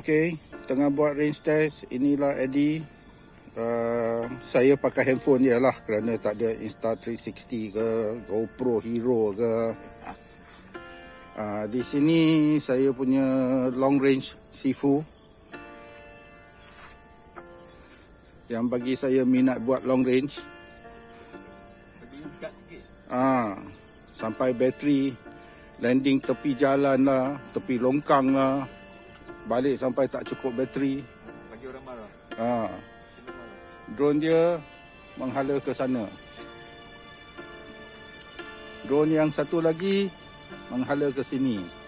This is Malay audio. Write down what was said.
Okey, tengah buat range test. Inilah Eddie. Uh, saya pakai handphone dia lah kerana tak ada Insta360 ke GoPro Hero ke. Uh, di sini saya punya long range Sifu. Yang bagi saya minat buat long range. Ah, sampai bateri landing tepi jalan lah, tepi longkang lah. Balik sampai tak cukup bateri. Bagi orang marah. Ah. Drone dia menghala ke sana. Drone yang satu lagi menghala ke sini.